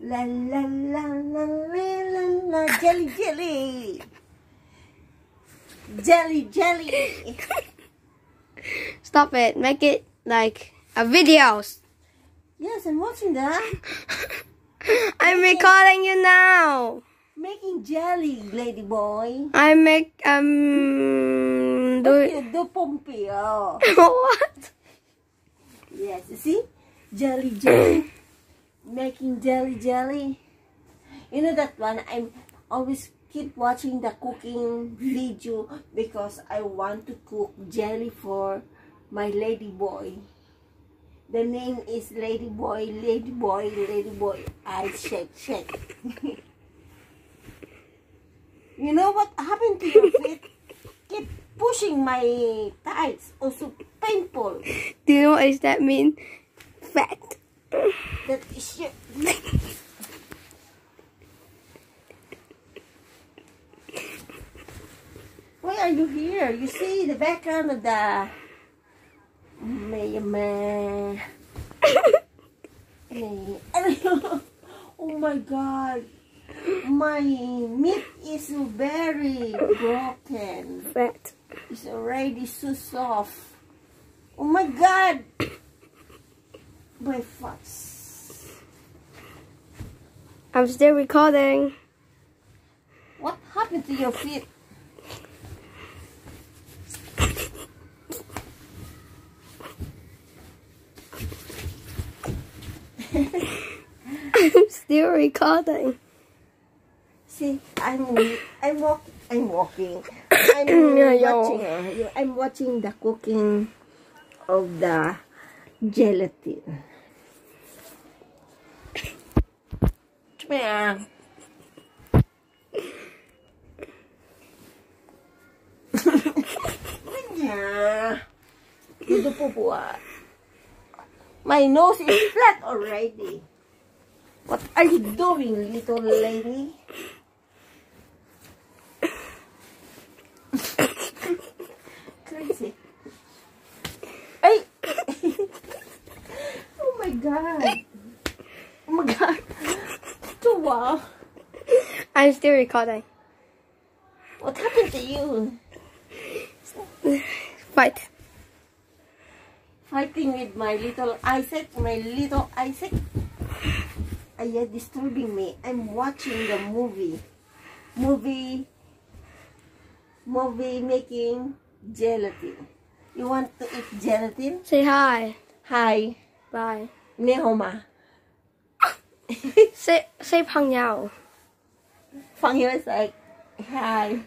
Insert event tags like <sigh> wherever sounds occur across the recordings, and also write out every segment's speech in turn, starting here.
La la la la la la la jelly jelly. Jelly jelly. Stop it. Make it like a videos. Yes, I'm watching that. <laughs> I'm recording you now. Making jelly, lady boy. I make um do it. do, <laughs> Pompeo? what? Yes, you see? Jelly jelly. <clears throat> Making jelly jelly. You know that one? I'm always keep watching the cooking video because I want to cook jelly for my lady boy. The name is Lady Boy, Lady Boy, Lady Boy. I shake, <laughs> shake. you know what happened to your feet? Keep pushing my thighs. Also painful. Do you know what that mean? Fat. That is your Why are you here? You see the background of the. <laughs> Oh my god. My meat is very broken. Fat. It's already so soft. Oh my god. My face. I'm still recording. What happened to your feet? <laughs> I'm still recording. See, I'm I'm walk I'm walking. <coughs> I'm watching. I'm watching the cooking of the gelatin. Yeah. Dito po po ah. My nose is flat already. What are you doing, little lady? Oh my god. Dua. <laughs> I'm still recording. What happened to you? Fight. Fighting with my little Isaac, my little Isaac. Are you disturbing me? I'm watching the movie. Movie. Movie making gelatin. You want to eat gelatin? Say hi. Hi. Bye. Nehoma. <laughs> Say say 朋友.放油 is like, hi.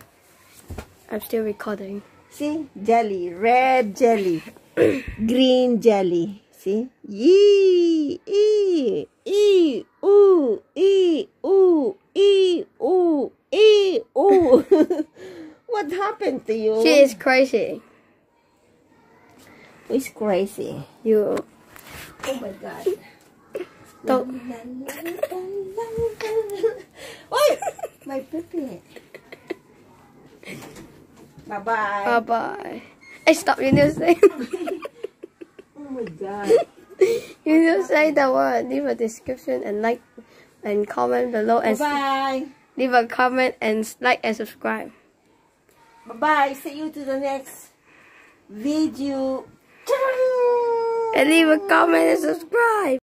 I'm still recording. See? Jelly. Red jelly. Green <coughs> jelly. See? Yee. Ee. Ee. Ooh. Ee. Ooh. Ee. Ooh. Ee. Ooh. <laughs> what happened to you? She is crazy. Who's crazy? You Oh my god. don't. Oi! My puppy. Bye-bye. Bye bye. Hey, stop. You need to say. oh my god. you need to say the word. Leave a description and like and comment below and Bye-bye. leave a comment and like and subscribe. Bye-bye. See you to the next video. And leave a comment and subscribe.